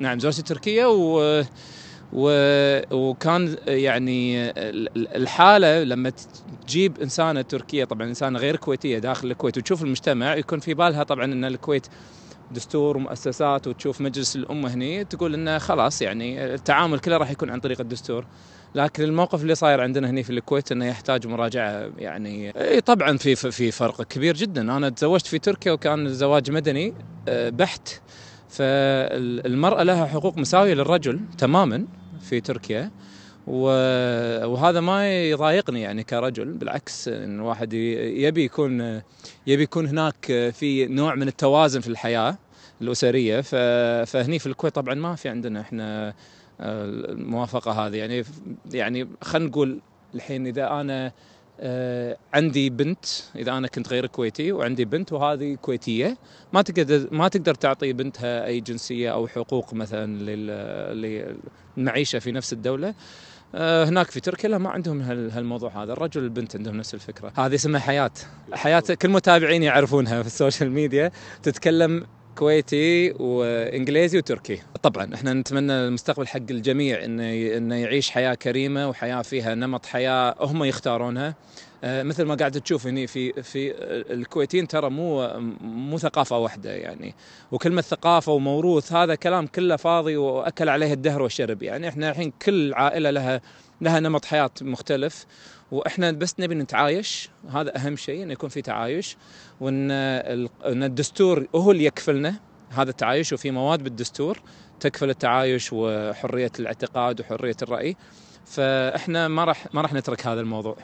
نعم زوجتي تركية و و... وكان يعني الحالة لما تجيب إنسانة تركية طبعا إنسانة غير كويتية داخل الكويت وتشوف المجتمع يكون في بالها طبعا إن الكويت دستور ومؤسسات وتشوف مجلس الأمة هني تقول إنه خلاص يعني التعامل كله راح يكون عن طريق الدستور. لكن الموقف اللي صاير عندنا هنا في الكويت إنه يحتاج مراجعة يعني إي طبعا في في فرق كبير جدا. أنا تزوجت في تركيا وكان الزواج مدني آه، بحت. فالمرأة لها حقوق مساوية للرجل تماما في تركيا وهذا ما يضايقني يعني كرجل بالعكس إن الواحد يبي يكون يبي يكون هناك في نوع من التوازن في الحياة الأسرية. فهني في الكويت طبعا ما في عندنا إحنا الموافقة هذه. يعني يعني خلينا نقول الحين إذا أنا آه، عندي بنت إذا أنا كنت غير كويتي وعندي بنت وهذه كويتية. ما تقدر ما تقدر تعطي بنتها أي جنسية أو حقوق مثلا للمعيشة في نفس الدولة. آه، هناك في تركيا لا ما عندهم هالموضوع هذا. الرجل والبنت عندهم نفس الفكرة. هذه اسمها حياة. حياة كل المتابعين يعرفونها في ال social media. تتكلم كويتي وإنجليزي وتركي. طبعا إحنا نتمنى المستقبل حق الجميع إنه إنه يعيش حياة كريمة وحياة فيها نمط حياة هم يختارونها. آه، مثل ما قاعد تشوف هنا في في الكويتيين ترى مو مو ثقافة واحدة يعني. وكلمة ثقافة وموروث هذا كلام كله فاضي وأكل عليه الدهر والشرب يعني. إحنا الحين كل عائلة لها لها نمط حياة مختلف. وإحنا بس نبي نتعايش هذا أهم شيء إنه يكون في تعايش. وإن إن الدستور هو اللي يكفلنا. هذا التعايش وفي مواد بالدستور تكفل التعايش وحرية الاعتقاد وحرية الرأي. فإحنا ما راح ما راح نترك هذا الموضوع.